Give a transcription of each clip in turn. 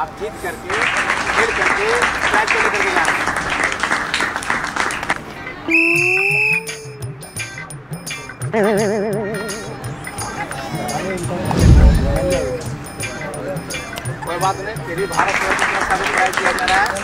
आप जीत करके खेल करके मैच को लेकर के जाना कोई बात नहीं फिर भी भारत में कितना सारे ट्राई किया जा रहा है।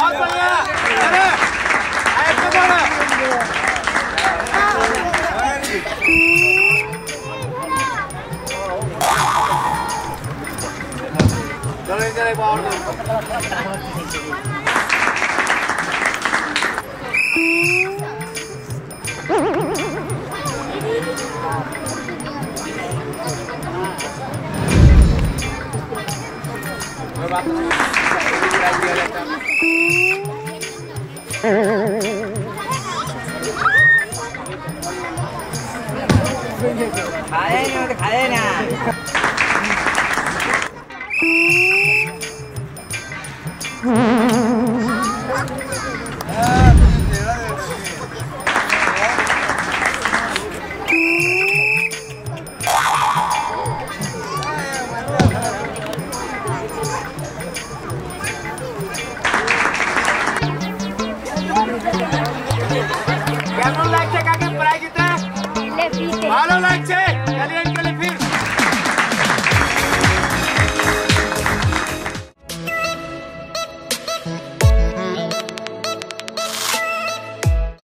Hasan'a. Evet. Ayakta bana. Dönün direkt bağırdım. Thank you. 가야냐 가야냐 Hmm.